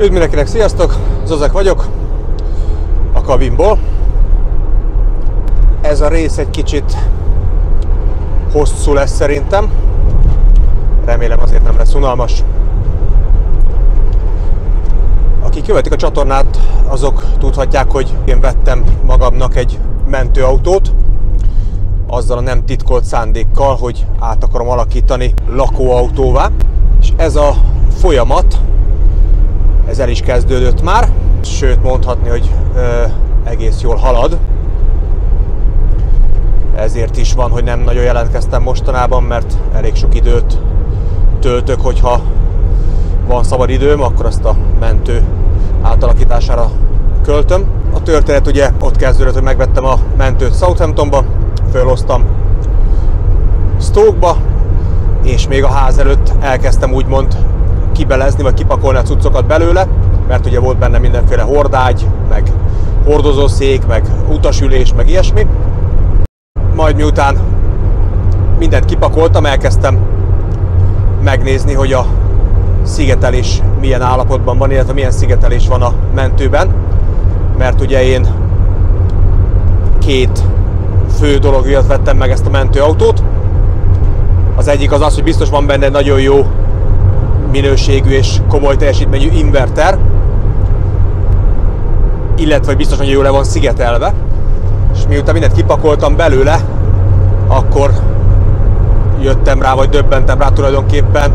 Üdv mindenkinek, sziasztok! Zozek vagyok, a kabinból. Ez a rész egy kicsit hosszú lesz szerintem. Remélem azért nem lesz unalmas. Akik követik a csatornát, azok tudhatják, hogy én vettem magamnak egy mentőautót, azzal a nem titkolt szándékkal, hogy át akarom alakítani lakóautóvá. És ez a folyamat, ez el is kezdődött már, sőt mondhatni, hogy ö, egész jól halad. Ezért is van, hogy nem nagyon jelentkeztem mostanában, mert elég sok időt töltök, hogyha van szabad időm, akkor azt a mentő átalakítására költöm. A történet ugye ott kezdődött, hogy megvettem a mentőt Southamptonba, fölhoztam Stoke-ba, és még a ház előtt elkezdtem úgymond kibelezni, vagy kipakolni a cuccokat belőle, mert ugye volt benne mindenféle hordágy, meg hordozószék, meg utasülés, meg ilyesmi. Majd miután mindent kipakoltam, elkezdtem megnézni, hogy a szigetelés milyen állapotban van, illetve milyen szigetelés van a mentőben, mert ugye én két fő dolog miatt vettem meg ezt a mentőautót. Az egyik az az, hogy biztos van benne egy nagyon jó minőségű és komoly teljesítményű inverter, illetve biztos nagyon jól le van szigetelve. És miután mindent kipakoltam belőle, akkor jöttem rá, vagy döbbentem rá tulajdonképpen,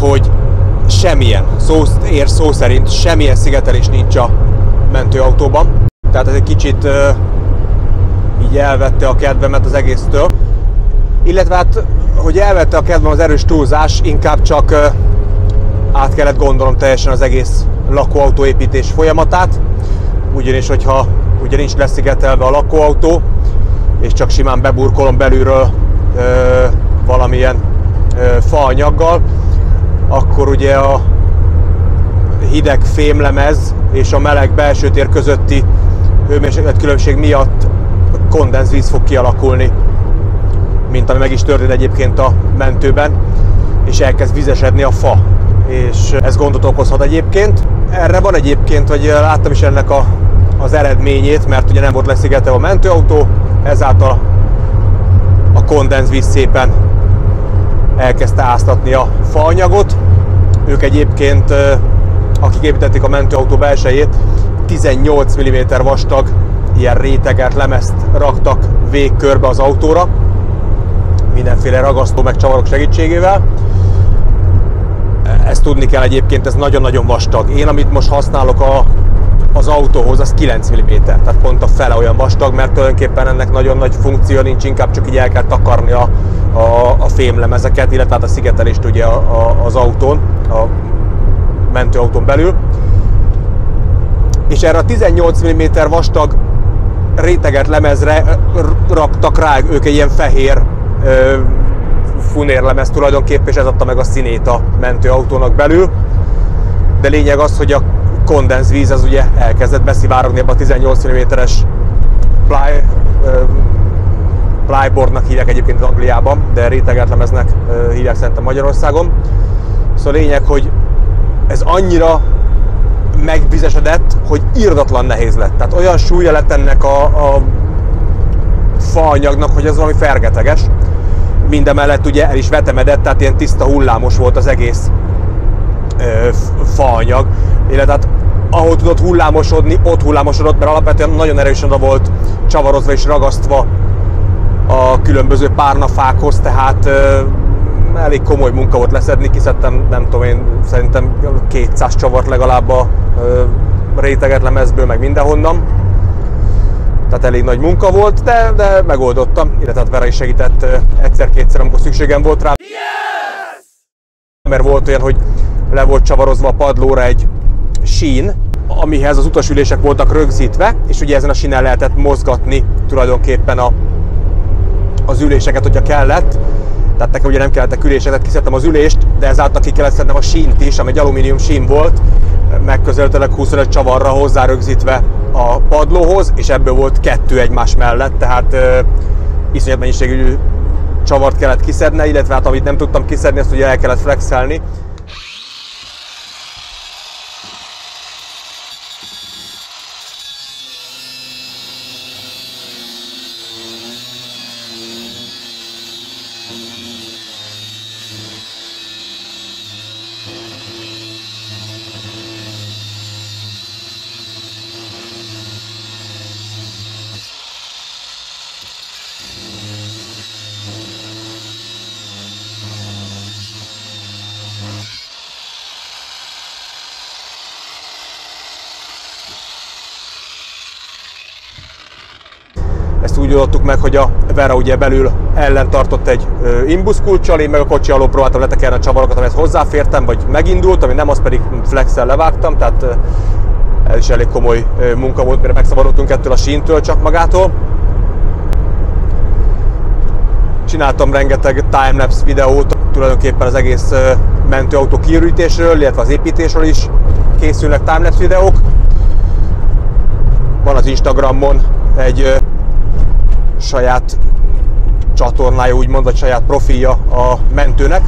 hogy semmilyen, szó, ér szó szerint semmilyen szigetelés nincs a mentőautóban. Tehát ez egy kicsit uh, így elvette a kedvemet az egésztől. Illetve hát, hogy elvette a kedvem az erős túlzás, inkább csak át kellett gondolom teljesen az egész lakóautóépítés folyamatát. Ugyanis, hogyha ugye nincs leszigetelve a lakóautó, és csak simán beburkolom belülről ö, valamilyen ö, faanyaggal, akkor ugye a hideg fémlemez és a meleg belső tér közötti hőmérséklet különbség miatt kondenzvíz fog kialakulni, mint ami meg is történt egyébként a mentőben, és elkezd vizesedni a fa, és ez gondot okozhat egyébként. Erre van egyébként, hogy láttam is ennek a, az eredményét, mert ugye nem volt leszigetelve a mentőautó, ezáltal a kondenzvíz szépen elkezdte áztatni a faanyagot. Ők egyébként, akik építették a mentőautó belsejét, 18 mm vastag ilyen réteget lemezt raktak végkörbe az autóra, mindenféle ragasztó meg csavarok segítségével. Ezt tudni kell egyébként, ez nagyon-nagyon vastag. Én, amit most használok a, az autóhoz, az 9 mm, tehát pont a fele olyan vastag, mert tulajdonképpen ennek nagyon nagy funkció nincs, inkább csak így el kell takarni a, a, a fémlemezeket, illetve hát a szigetelést ugye a, a, az autón, a mentőautón belül. És erre a 18 mm vastag réteget lemezre raktak rá ők egy ilyen fehér funérlemez tulajdonképpen, és ez adta meg a színét a mentőautónak belül. De lényeg az, hogy a kondenzvíz az ugye elkezdett beszivárogni ebbe a 18 mm-es ply, plyboardnak hívják egyébként Angliában, de réteget lemeznek ö, hívják szerintem Magyarországon. Szóval lényeg, hogy ez annyira megvizesedett, hogy irdatlan nehéz lett. Tehát olyan súlya lett ennek a, a faanyagnak, hogy ez valami fergeteges. Mindemellett ugye el is vetemedett, tehát ilyen tiszta hullámos volt az egész ö, faanyag. Illetve hát ahol tudott hullámosodni, ott hullámosodott, mert alapvetően nagyon erősen oda volt csavarozva és ragasztva a különböző párnafákhoz, tehát ö, elég komoly munka volt leszedni, kiszedtem, nem tudom én, szerintem 200 csavart legalább a ö, réteget lemezből, meg mindenhonnan. Tehát elég nagy munka volt, de, de megoldottam, illetve Vera is segített egyszer-kétszer, amikor szükségem volt rá. Yes! Mert volt olyan, hogy le volt csavarozva a padlóra egy sín, amihez az utasülések voltak rögzítve, és ugye ezen a sínen lehetett mozgatni tulajdonképpen a, az üléseket, hogyha kellett. Tehát nekem ugye nem kellett üléseket, kiszedtem az ülést, de ezáltal ki kellett szednem a sínt is, ami egy alumínium sín volt, megközelítőleg 25 csavarra hozzá rögzítve a padlóhoz, és ebből volt kettő egymás mellett, tehát uh, iszonyat mennyiségű csavart kellett kiszedni, illetve hát amit nem tudtam kiszedni, azt ugye el kellett flexelni. Úgy oldottuk meg, hogy a Vera ugye belül ellen tartott egy imbusz én meg a kocsi alól próbáltam letekerni a csavarokat, amihez hozzáfértem, vagy megindult, ami nem, az pedig flexel levágtam, tehát ez is elég komoly munka volt, mire megszabadultunk ettől a síntől csak magától. Csináltam rengeteg timelapse videót, tulajdonképpen az egész mentőautó kiürítésről, illetve az építésről is készülnek timelapse videók. Van az Instagramon egy saját csatornája, úgymond, vagy saját profilja a mentőnek.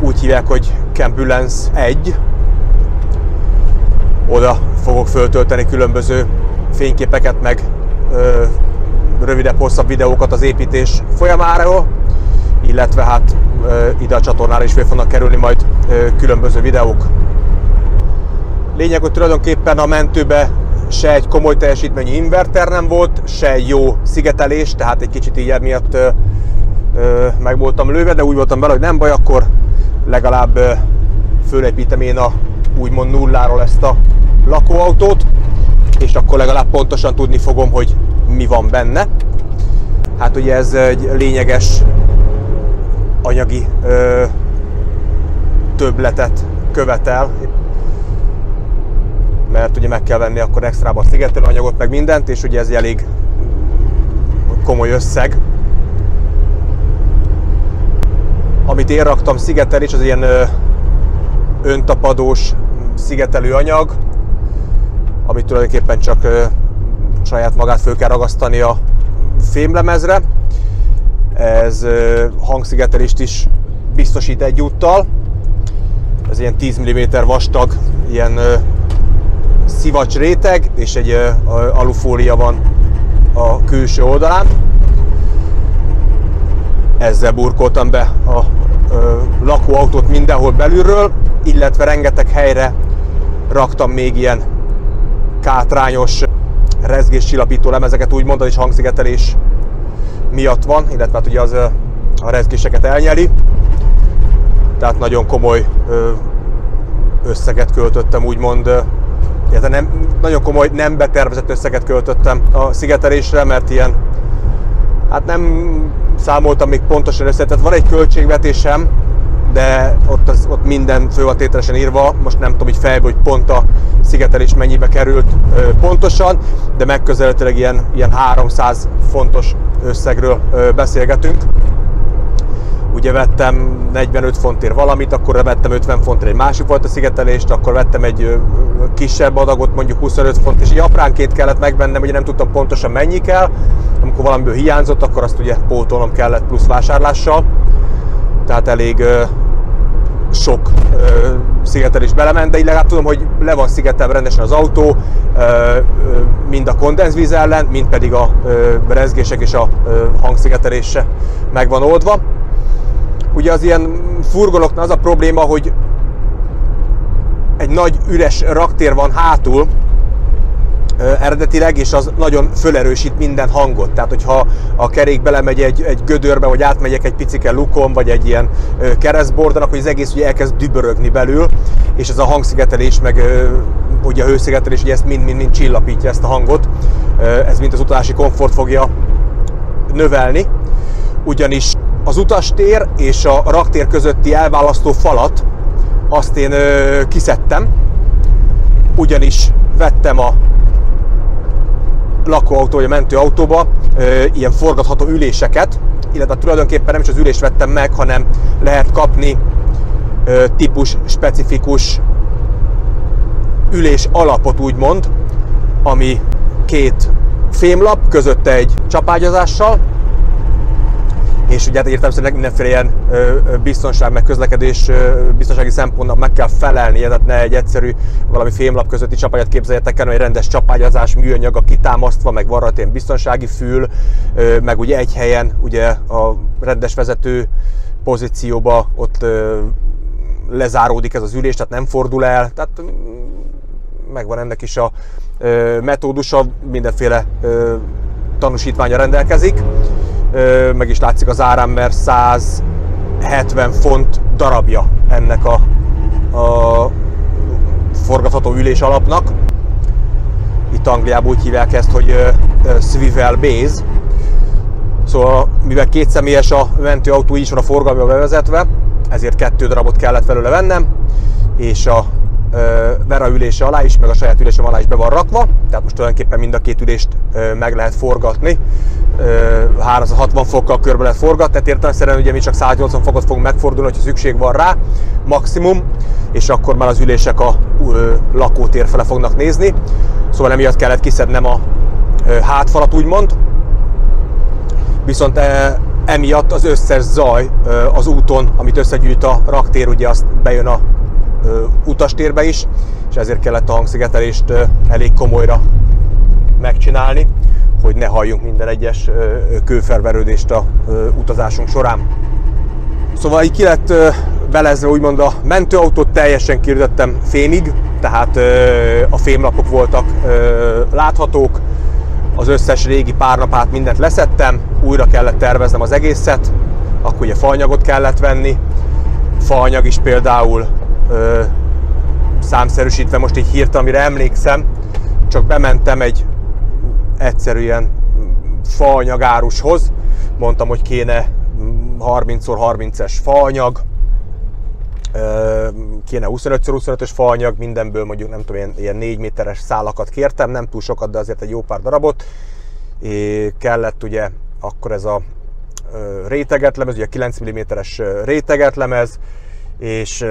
Úgy hívják, hogy Campulance 1. Oda fogok föltölteni különböző fényképeket, meg ö, rövidebb, hosszabb videókat az építés folyamáról, illetve hát ö, ide a csatornára is fel fognak kerülni majd ö, különböző videók. Lényeg, hogy tulajdonképpen a mentőbe se egy komoly teljesítményű inverter nem volt, se jó szigetelés, tehát egy kicsit így emiatt ö, ö, meg voltam lőve, de úgy voltam vele, hogy nem baj, akkor legalább fölépítem én a úgymond nulláról ezt a lakóautót, és akkor legalább pontosan tudni fogom, hogy mi van benne. Hát ugye ez egy lényeges anyagi ö, többletet követel, mert ugye meg kell venni akkor extrába a szigetelőanyagot, meg mindent, és ugye ez egy elég komoly összeg. Amit én raktam szigetelés, az ilyen öntapadós szigetelőanyag, amit tulajdonképpen csak saját magát föl kell ragasztani a fémlemezre. Ez hangszigetelést is biztosít egyúttal. Ez ilyen 10 mm vastag, ilyen szivacs réteg, és egy alufólia van a külső oldalán. Ezzel burkoltam be a lakóautót mindenhol belülről, illetve rengeteg helyre raktam még ilyen kátrányos rezgéscsillapító lemezeket, úgy mondani, és hangszigetelés miatt van, illetve hát ugye az a rezgéseket elnyeli. Tehát nagyon komoly összeget költöttem úgymond illetve nem, nagyon komoly, nem betervezett összeget költöttem a szigetelésre, mert ilyen, hát nem számoltam még pontosan össze, tehát van egy költségvetésem, de ott, az, ott minden fő van tételesen írva, most nem tudom hogy fejből, hogy pont a szigetelés mennyibe került ö, pontosan, de megközelítőleg ilyen, ilyen 300 fontos összegről ö, beszélgetünk ugye vettem 45 fontért valamit, akkor vettem 50 fontért egy másik fajta szigetelést, akkor vettem egy kisebb adagot, mondjuk 25 font, és így apránként kellett megvennem, ugye nem tudtam pontosan mennyi kell, amikor valamiből hiányzott, akkor azt ugye pótolnom kellett plusz vásárlással, tehát elég sok ö, szigetelés belement, de így legalább tudom, hogy le van szigetelve rendesen az autó, ö, ö, mind a kondenzvíz ellen, mind pedig a ö, rezgések és a ö, hangszigetelése meg van oldva. Ugye az ilyen furgonoknál az a probléma, hogy egy nagy üres raktér van hátul, eredetileg, és az nagyon fölerősít minden hangot. Tehát, hogyha a kerék belemegy egy, egy gödörbe, vagy átmegyek egy picike lukon, vagy egy ilyen keresztbordon, akkor az egész ugye elkezd dübörögni belül, és ez a hangszigetelés, meg ugye a hőszigetelés, ugye ezt mind-mind csillapítja ezt a hangot. Ez mint az utazási komfort fogja növelni, ugyanis az utastér és a raktér közötti elválasztó falat azt én ö, kiszedtem, ugyanis vettem a lakóautó vagy a mentőautóba ö, ilyen forgatható üléseket, illetve tulajdonképpen nem is az ülést vettem meg, hanem lehet kapni ö, típus specifikus ülés alapot úgymond, ami két fémlap, közötte egy csapágyazással, és ugye hát értelemszerűen mindenféle ilyen biztonság, meg közlekedés biztonsági szempontnak meg kell felelni, tehát ne egy egyszerű valami fémlap közötti csapágyat képzeljetek el, egy rendes csapágyazás, műanyaga kitámasztva, meg van ilyen biztonsági fül, meg ugye egy helyen ugye a rendes vezető pozícióba ott lezáródik ez az ülés, tehát nem fordul el, tehát megvan ennek is a metódusa, mindenféle tanúsítványa rendelkezik meg is látszik az árán, mert 170 font darabja ennek a, a forgatható ülés alapnak. Itt Angliában úgy hívják ezt, hogy swivel base, Szóval, mivel kétszemélyes a mentőautó, így is van a forgalomba bevezetve, ezért kettő darabot kellett felőle vennem, és a Vera ülése alá is, meg a saját ülésem alá is be van rakva, tehát most tulajdonképpen mind a két ülést meg lehet forgatni. 360 fokkal körbe lehet forgatni, tehát értelemszerűen ugye mi csak 180 fokot fogunk megfordulni, hogyha szükség van rá, maximum, és akkor már az ülések a lakótér fele fognak nézni. Szóval emiatt kellett kiszednem a hátfalat úgymond, viszont emiatt az összes zaj az úton, amit összegyűjt a raktér, ugye azt bejön a utastérbe is, és ezért kellett a hangszigetelést elég komolyra megcsinálni, hogy ne halljunk minden egyes kőferverődést a utazásunk során. Szóval így ki lett belezve úgymond a mentőautót, teljesen kirütöttem fémig, tehát a fémlapok voltak láthatók, az összes régi párnapát mindent leszettem, újra kellett terveznem az egészet, akkor ugye faanyagot kellett venni, faanyag is például ö, számszerűsítve most így hirtelen, amire emlékszem, csak bementem egy egyszerűen faanyagárushoz, mondtam, hogy kéne 30x30-es faanyag, kéne 25x25-ös faanyag, mindenből mondjuk nem tudom, ilyen, ilyen 4 méteres szálakat kértem, nem túl sokat, de azért egy jó pár darabot. É, kellett ugye akkor ez a réteget lemez, ugye 9 mm-es réteget lemez, és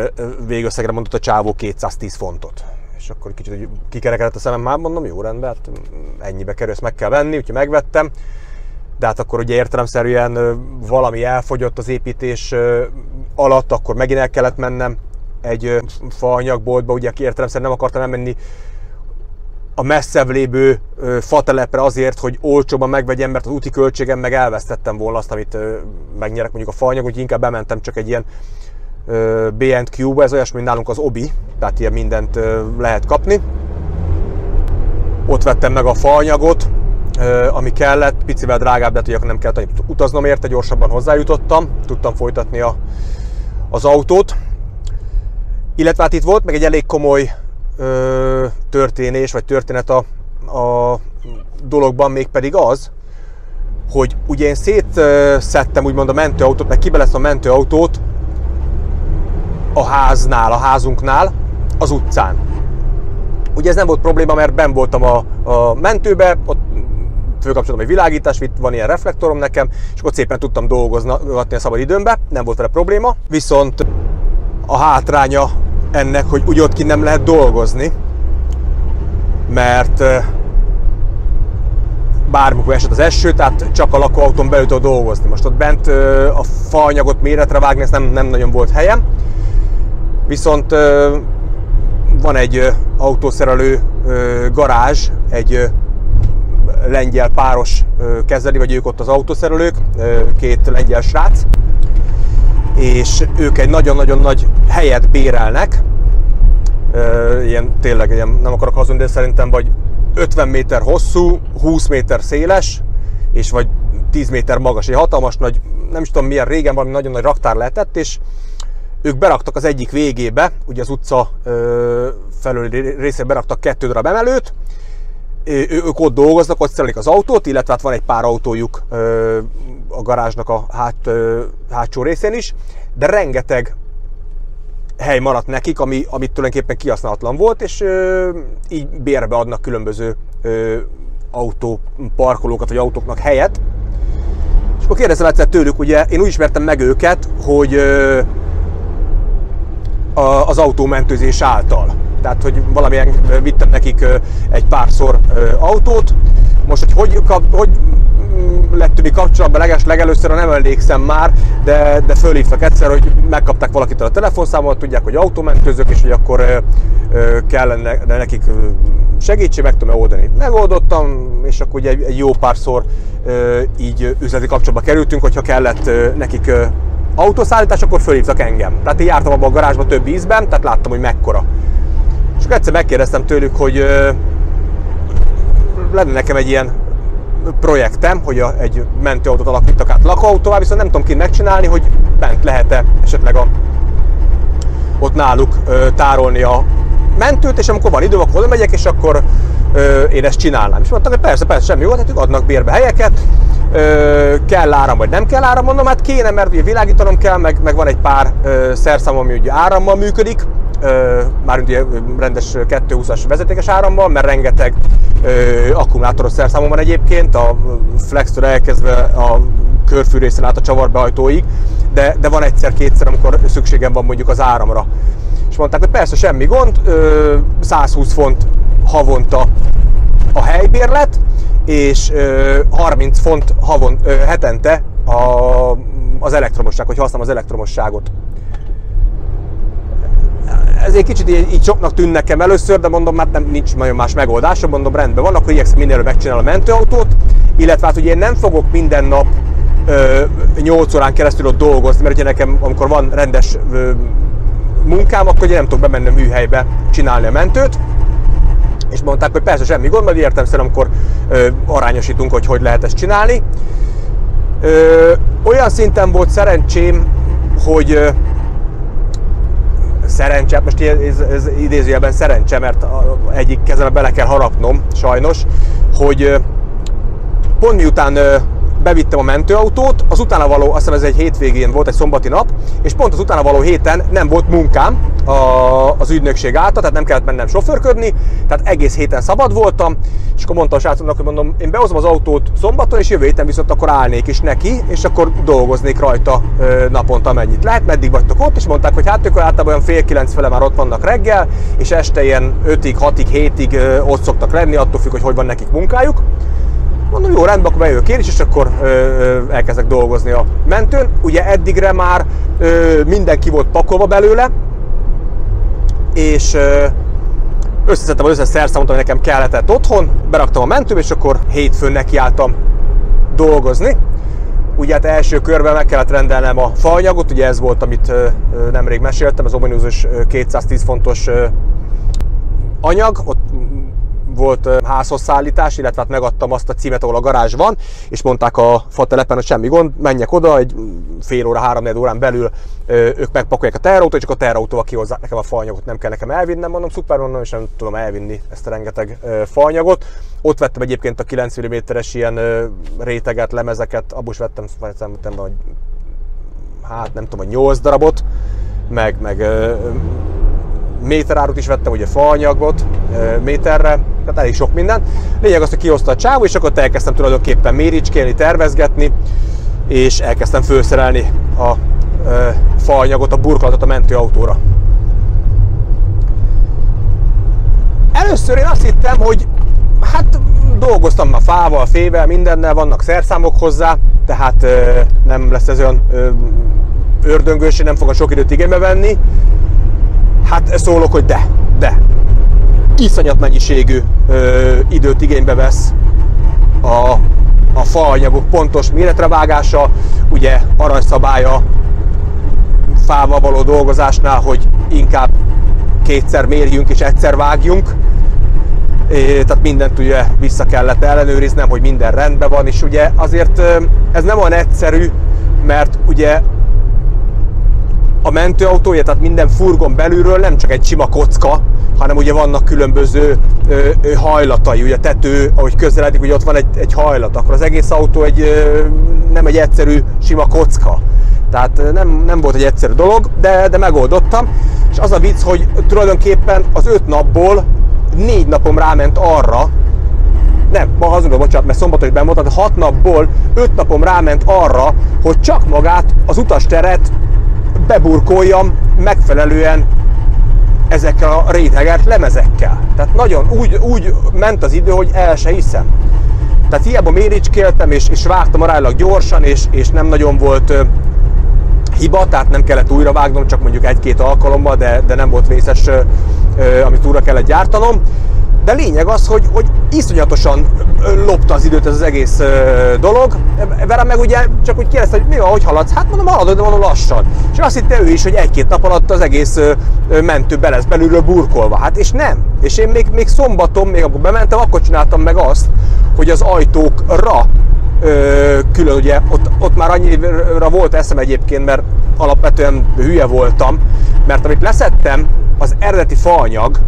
végösszegre mondott a csávó 210 fontot. És akkor kicsit kikerekedett a szemem, már mondom, jó rendben, hát ennyibe kerül, ezt meg kell venni, úgyhogy megvettem. De hát akkor ugye értelemszerűen valami elfogyott az építés alatt, akkor megint el kellett mennem egy faanyagboltba, ugye értelemszerűen nem akartam elmenni a messzebb lévő fatelepre azért, hogy olcsóban megvegyem, mert az úti költségem meg elvesztettem volna azt, amit megnyerek mondjuk a faanyag, úgyhogy inkább bementem csak egy ilyen B&Q-ba, ez olyasmi, mint nálunk az OBI, tehát ilyen mindent lehet kapni. Ott vettem meg a faanyagot, ami kellett, picivel drágább hogy akkor nem kellett utaznom érte, gyorsabban hozzájutottam, tudtam folytatni a, az autót. Illetve hát itt volt meg egy elég komoly ö, történés, vagy történet a, a dologban, mégpedig az, hogy ugye én szétszettem úgymond a mentőautót, meg kibe lesz a mentőautót a háznál, a házunknál, az utcán. Ugye ez nem volt probléma, mert ben voltam a, a mentőbe, ott fölkapcsoltam egy világítás, itt van ilyen reflektorom nekem, és ott szépen tudtam dolgozni a szabad időmbe, nem volt vele probléma. Viszont a hátránya ennek, hogy úgy ott ki nem lehet dolgozni, mert bármikor esett az eső, tehát csak a lakóautón belül tudok dolgozni. Most ott bent a faanyagot méretre vágni, ez nem, nem nagyon volt helyem. Viszont van egy autószerelő garázs, egy lengyel páros kezeli, vagy ők ott az autószerelők, két lengyel srác, és ők egy nagyon-nagyon nagy helyet bérelnek, ilyen tényleg, ilyen, nem akarok hazudni, de szerintem vagy 50 méter hosszú, 20 méter széles, és vagy 10 méter magas. Egy hatalmas nagy, nem is tudom milyen régen valami nagyon nagy raktár lehetett, és ők beraktak az egyik végébe, ugye az utca felől részén beraktak kettő darab emelőt, ők ott dolgoznak, ott szerelik az autót, illetve hát van egy pár autójuk a garázsnak a hát, hátsó részén is, de rengeteg hely maradt nekik, ami, amit tulajdonképpen kihasználatlan volt, és így bérbe adnak különböző autóparkolókat, vagy autóknak helyet. És akkor kérdezem egyszer tőlük, ugye én úgy ismertem meg őket, hogy az autómentőzés által tehát hogy valamilyen vittem nekik egy párszor autót. Most, hogy hogy, kap, hogy mm, lettünk mi kapcsolatban leges legelőször, nem emlékszem már, de, de fölhívtak egyszer, hogy megkapták valakitől a telefonszámot, tudják, hogy autómentőzök, és hogy akkor kellene nekik segítség, meg tudom oldani. Megoldottam, és akkor ugye egy, egy jó párszor így üzleti kapcsolatba kerültünk, hogyha kellett nekik autószállítás, akkor fölhívtak engem. Tehát én jártam abban a garázsban több ízben, tehát láttam, hogy mekkora és akkor egyszer megkérdeztem tőlük, hogy ö, lenne nekem egy ilyen projektem, hogy a, egy mentőautót alakítok át lakóautóvá, viszont nem tudom ki megcsinálni, hogy bent lehet-e esetleg a, ott náluk ö, tárolni a mentőt, és amikor van időm, akkor megyek, és akkor ö, én ezt csinálnám. És mondtak, hogy persze, persze, semmi jó, hát adnak bérbe helyeket, ö, kell áram, vagy nem kell áram, mondom, hát kéne, mert ugye világítanom kell, meg, meg van egy pár ö, szerszám, ami ugye árammal működik, már ugye rendes 220-as vezetékes árammal, mert rengeteg ö, akkumulátoros szerszámom van egyébként, a Flex-től elkezdve a körfűrészen át a csavarbehajtóig, de, de van egyszer-kétszer, amikor szükségem van mondjuk az áramra. És mondták, hogy persze semmi gond, 120 font havonta a helybérlet, és 30 font havon, hetente a, az elektromosság, hogy használom az elektromosságot. Ez egy kicsit így, így soknak tűn nekem először, de mondom, hát nem, nincs nagyon más megoldás, mondom, rendben van, akkor igyekszem minél megcsinálni a mentőautót, illetve hát ugye én nem fogok minden nap 8 órán keresztül ott dolgozni, mert ugye nekem, amikor van rendes munkám, akkor ugye nem tudok bemenni a műhelybe csinálni a mentőt, és mondták, hogy persze semmi gond, mert értem amikor ö, arányosítunk, hogy hogy lehet ezt csinálni. Ö, olyan szinten volt szerencsém, hogy ö, szerencse, hát most ez, ez idézőjelben szerencse, mert egyik kezembe bele kell harapnom, sajnos, hogy pont miután bevittem a mentőautót, az utána való, azt hiszem ez egy hétvégén volt, egy szombati nap, és pont az utána való héten nem volt munkám a, az ügynökség által, tehát nem kellett mennem sofőrködni, tehát egész héten szabad voltam, és akkor mondta a srácomnak, hogy mondom, én behozom az autót szombaton, és jövő héten viszont akkor állnék is neki, és akkor dolgoznék rajta naponta mennyit lehet, meddig vagytok ott, és mondták, hogy hát ők általában olyan fél kilenc fele már ott vannak reggel, és este ilyen 5-ig, 6-ig, 7-ig ott szoktak lenni, attól függ, hogy hogy van nekik munkájuk. Mondom, jó, rendben, akkor bejövök én is, és akkor ö, ö, elkezdek dolgozni a mentőn. Ugye eddigre már ö, mindenki volt pakolva belőle, és összeszedtem az összes szerszámot, ami nekem kellett otthon, beraktam a mentőbe, és akkor hétfőn nekiálltam dolgozni. Ugye hát első körben meg kellett rendelnem a faanyagot, ugye ez volt, amit nemrég meséltem, az ominózus 210 fontos anyag, ott volt házhoz szállítás, illetve hát megadtam azt a címet, ahol a garázs van, és mondták a fatelepen, hogy semmi gond, menjek oda, egy fél óra, három órán belül ők megpakolják a terautót, és csak a terautóval kihozzák nekem a faanyagot, nem kell nekem elvinnem, mondom, szuper, mondom, és nem tudom elvinni ezt a rengeteg faanyagot. Ott vettem egyébként a 9 mm-es ilyen réteget, lemezeket, abból is vettem, hogy hát nem tudom, 8 darabot, meg, meg méterárut is vettem, ugye faanyagot méterre, tehát elég sok minden. Lényeg az, hogy kihozta a csávó, és akkor elkezdtem tulajdonképpen méricskélni, tervezgetni, és elkezdtem felszerelni a faanyagot, a burkolatot a mentőautóra. Először én azt hittem, hogy hát dolgoztam a fával, fével, mindennel, vannak szerszámok hozzá, tehát nem lesz ez olyan ördöngős, nem fog a sok időt igénybe venni, Hát szólok, hogy de, de. Iszonyat mennyiségű ö, időt igénybe vesz a, a faanyagok pontos méretrevágása, ugye aranyszabálya fával való dolgozásnál, hogy inkább kétszer mérjünk és egyszer vágjunk, É, tehát mindent ugye vissza kellett ellenőriznem, hogy minden rendben van, és ugye azért ez nem olyan egyszerű, mert ugye a mentőautója, tehát minden furgon belülről nem csak egy sima kocka, hanem ugye vannak különböző ö, ö, hajlatai, ugye a tető, ahogy közeledik, ugye ott van egy, egy hajlat, akkor az egész autó egy, ö, nem egy egyszerű sima kocka. Tehát nem, nem volt egy egyszerű dolog, de, de megoldottam. És az a vicc, hogy tulajdonképpen az öt napból négy napom ráment arra, nem, ma hazudom, bocsánat, mert szombaton is benn volt, hat napból öt napom ráment arra, hogy csak magát az utasteret beburkoljam megfelelően ezekkel a rétegelt lemezekkel. Tehát nagyon úgy, úgy ment az idő, hogy el se hiszem. Tehát hiába méricskéltem, és, és vágtam aránylag gyorsan, és, és nem nagyon volt ö, hiba, tehát nem kellett újra vágnom, csak mondjuk egy-két alkalommal, de, de nem volt vészes, ö, ö, amit újra kellett gyártanom. De lényeg az, hogy, hogy iszonyatosan lopta az időt ez az egész dolog. Verem meg ugye csak úgy kérdezte, hogy mi van, hogy haladsz? Hát mondom, haladod, de mondom lassan. És azt hitte ő is, hogy egy-két nap alatt az egész mentő be lesz belülről burkolva. Hát és nem. És én még, még szombaton, még akkor bementem, akkor csináltam meg azt, hogy az ajtókra ö, külön ugye, ott, ott már annyira volt eszem egyébként, mert alapvetően hülye voltam, mert amit leszettem, az eredeti faanyag,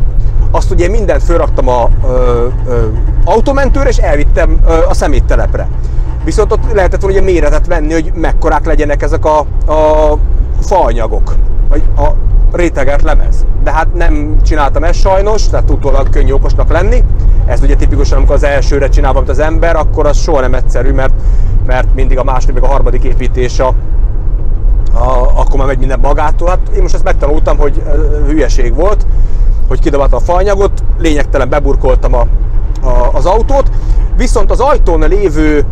azt ugye mindent fölraktam a ö, ö, automentőre, és elvittem ö, a szeméttelepre. Viszont ott lehetett volna ugye méretet venni, hogy mekkorák legyenek ezek a, a faanyagok, vagy a réteget lemez. De hát nem csináltam ezt sajnos, tehát utólag könnyű okosnak lenni. Ez ugye tipikusan, amikor az elsőre csinál valamit az ember, akkor az soha nem egyszerű, mert, mert mindig a második, meg a harmadik építés a, a, akkor már megy minden magától. Hát én most ezt megtanultam, hogy hülyeség volt, hogy kidobáltam a faanyagot, lényegtelen beburkoltam a, a, az autót, viszont az ajtón lévő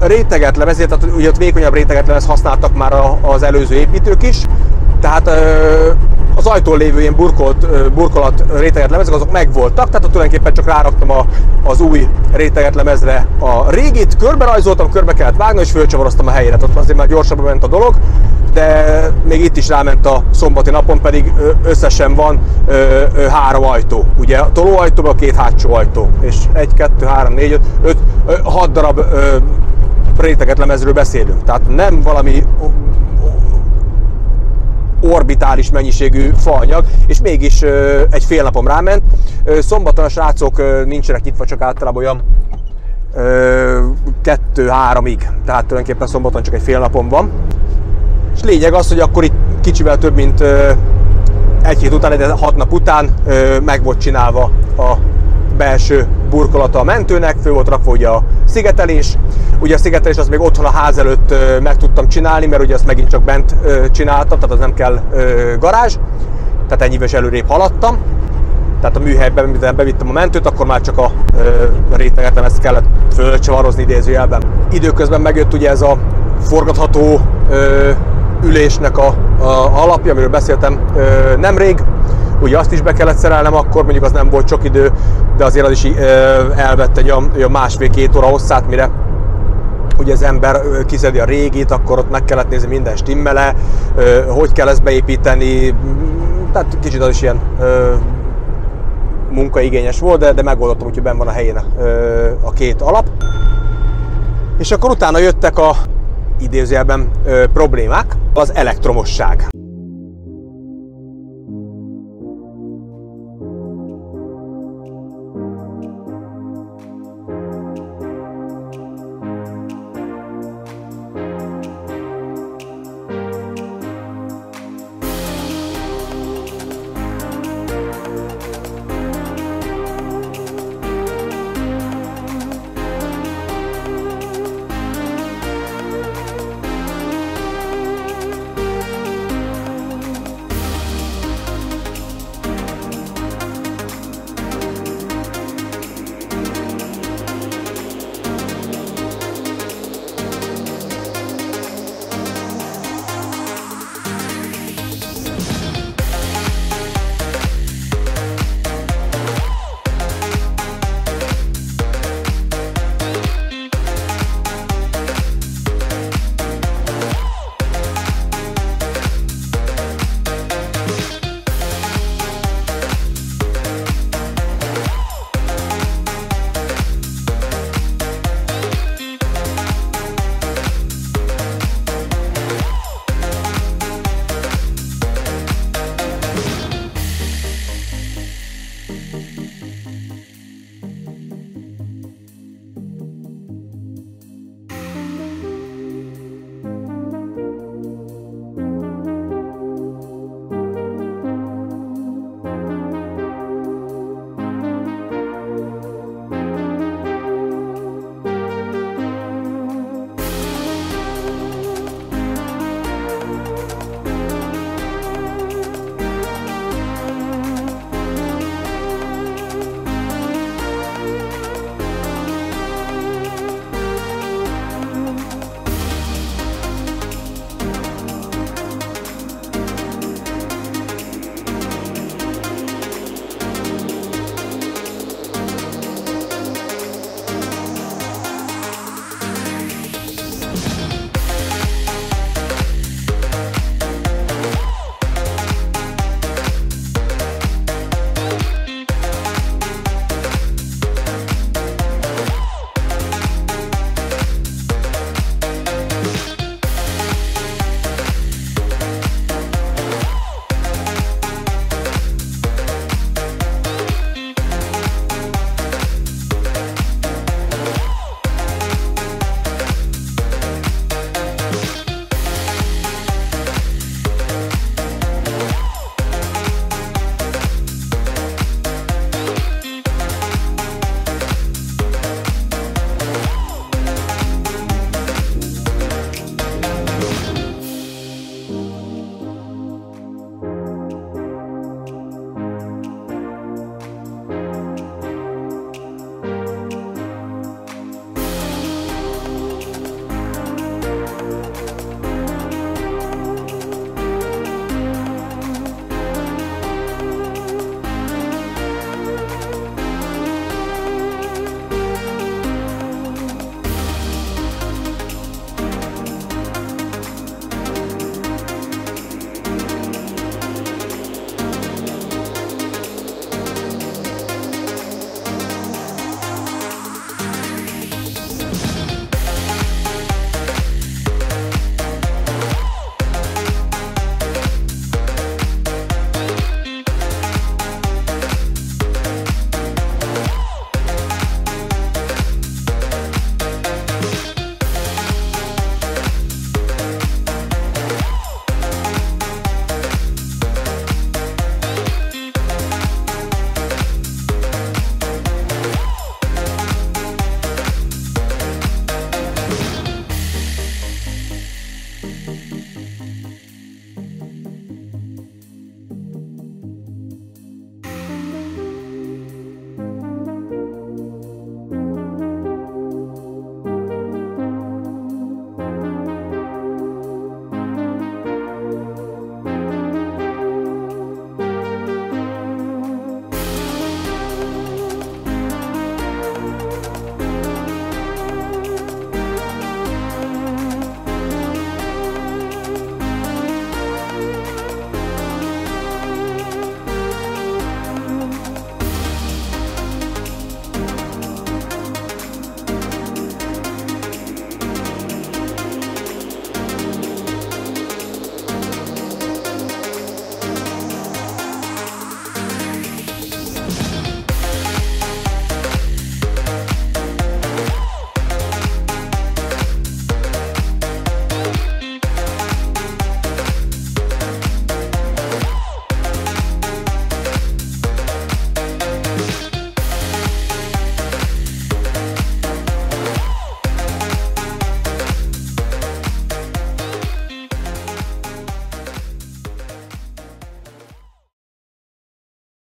réteget lemezért, tehát ugye ott vékonyabb réteget lemez használtak már az előző építők is, tehát az ajtón lévő ilyen burkolt, burkolat réteget lemezek, azok megvoltak, tehát ott tulajdonképpen csak ráraktam a, az új réteget lemezre a régit, körbe rajzoltam, körbe kellett vágni, és fölcsavaroztam a helyére, ott azért már gyorsabban ment a dolog, de még itt is ráment a szombati napon, pedig összesen van ö, ö, három ajtó. Ugye a tolóajtóban a két hátsó ajtó, és egy, kettő, három, négy, öt, öt, öt hat darab ö, réteget lemezről beszélünk. Tehát nem valami orbitális mennyiségű faanyag, és mégis egy fél napom ráment. Szombaton a srácok nincsenek nyitva, csak általában olyan kettő-háromig, tehát tulajdonképpen szombaton csak egy fél napom van. És lényeg az, hogy akkor itt kicsivel több, mint egy hét után, de hat nap után meg volt csinálva a belső burkolata a mentőnek, fő volt rakva ugye a szigetelés. Ugye a szigetelés az még otthon a ház előtt meg tudtam csinálni, mert ugye azt megint csak bent csináltam, tehát az nem kell garázs. Tehát ennyivel is előrébb haladtam. Tehát a műhelyben, mivel bevittem a mentőt, akkor már csak a rétegetem ezt kellett fölcsavarozni idézőjelben. Időközben megjött ugye ez a forgatható ülésnek a, a alapja, amiről beszéltem nemrég, Ugye azt is be kellett szerelnem akkor, mondjuk az nem volt sok idő, de azért az is elvett egy olyan másfél-két óra hosszát, mire ugye az ember kiszedi a régit, akkor ott meg kellett nézni minden stimmele, hogy kell ezt beépíteni, tehát kicsit az is ilyen munkaigényes volt, de, de megoldottam, úgyhogy benn van a helyén a, a két alap. És akkor utána jöttek a idézőjelben problémák, az elektromosság.